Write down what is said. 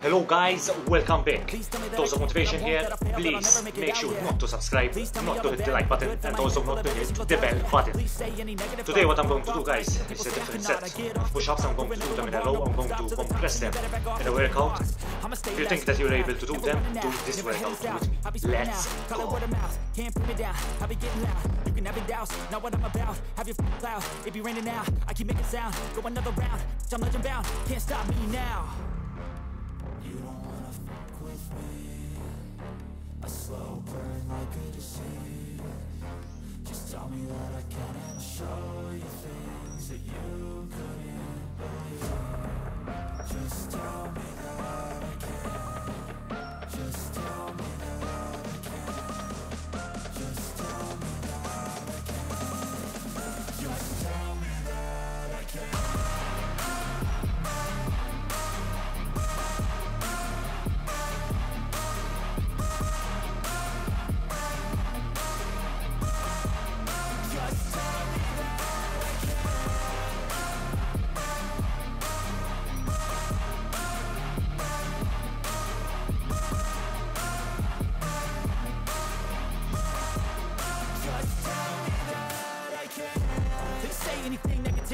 Hello guys, welcome back. Dose of motivation here. Please make sure not to subscribe, not to hit the like button, and also not to hit the bell button. Today what I'm going to do guys is a different set of push-ups. I'm going to do them in a row, I'm going to compress them in a workout. If you think that you're able to do them, do this workout with me. Let's go. Not what I'm about Have your cloud, it be raining now I keep making sound, go another round I'm legend bound, can't stop me now A slow burn like a disease